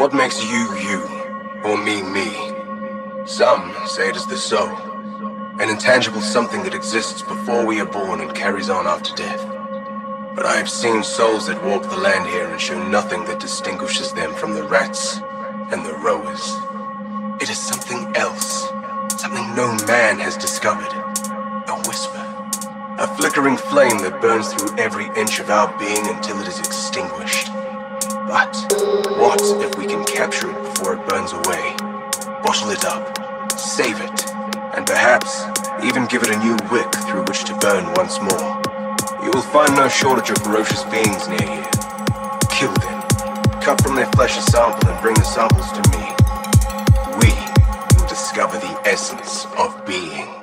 What makes you you, or me me? Some say it is the soul, an intangible something that exists before we are born and carries on after death. But I have seen souls that walk the land here and show nothing that distinguishes them from the rats and the rowers. It is something else, something no man has discovered. A whisper, a flickering flame that burns through every inch of our being until it is extinguished. But what if we capture it before it burns away? Bottle it up, save it, and perhaps even give it a new wick through which to burn once more. You will find no shortage of ferocious beings near here. Kill them, cut from their flesh a sample and bring the samples to me. We will discover the essence of being.